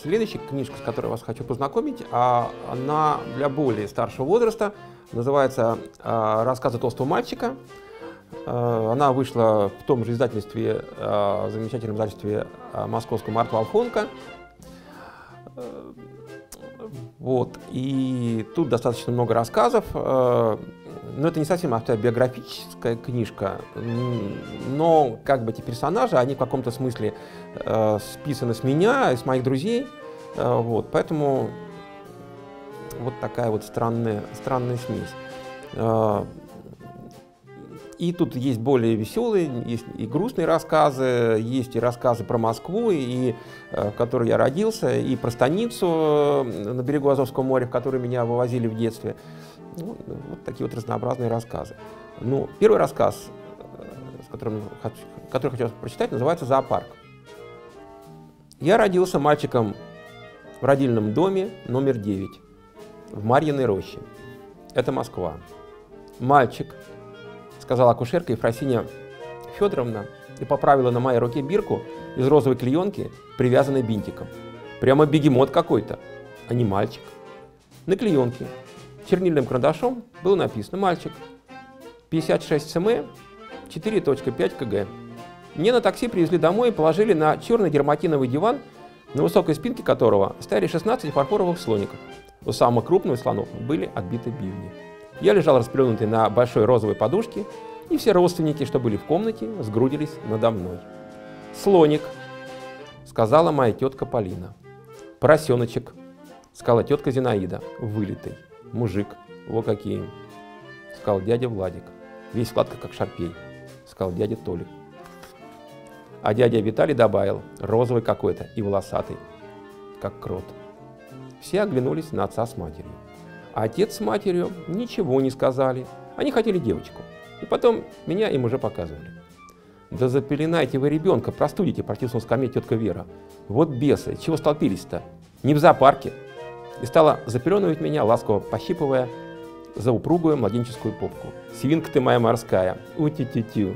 Следующая книжка, с которой вас хочу познакомить, а, она для более старшего возраста, называется а, «Рассказы толстого мальчика». А, она вышла в том же издательстве, замечательном издательстве московского Марта Волхонка. Вот. И тут достаточно много рассказов. Но это не совсем автобиографическая книжка, но как бы эти персонажи, они в каком-то смысле э, списаны с меня с моих друзей. Э, вот, поэтому вот такая вот странная, странная смесь. Э, и тут есть более веселые, есть и грустные рассказы, есть и рассказы про Москву, и, э, в которой я родился, и про станицу э, на берегу Азовского моря, в которой меня вывозили в детстве. Ну, вот такие вот разнообразные рассказы. Ну, первый рассказ, э, с которым, который хочу прочитать, называется «Зоопарк». Я родился мальчиком в родильном доме номер 9 в Марьиной роще. Это Москва. Мальчик, сказала акушерка Ефросиния Федоровна и поправила на моей руке бирку из розовой клеенки, привязанной бинтиком. Прямо бегемот какой-то, а не мальчик. На клеенке чернильным карандашом было написано «Мальчик, 56 см, 4.5 кг». Мне на такси привезли домой и положили на черный дерматиновый диван, на высокой спинке которого стояли 16 фарфоровых слоников. У самых крупных слонов были отбиты бивни. Я лежал расплюнутый на большой розовой подушке, и все родственники, что были в комнате, сгрудились надо мной. «Слоник», — сказала моя тетка Полина. «Поросеночек», — сказала тетка Зинаида, вылитый. «Мужик, во какие», — сказал дядя Владик. «Весь складка как шарпей», — сказал дядя Толик. А дядя Виталий добавил, розовый какой-то и волосатый, как крот. Все оглянулись на отца с матерью. А отец с матерью ничего не сказали. Они хотели девочку. И потом меня им уже показывали. Да запеленайте вы ребенка, простудите, протиснула скамье тетка Вера. Вот бесы, чего столпились-то? Не в зоопарке. И стала запеленывать меня, ласково пощипывая за упругую младенческую попку. Свинка ты моя морская, ути-тю-тю.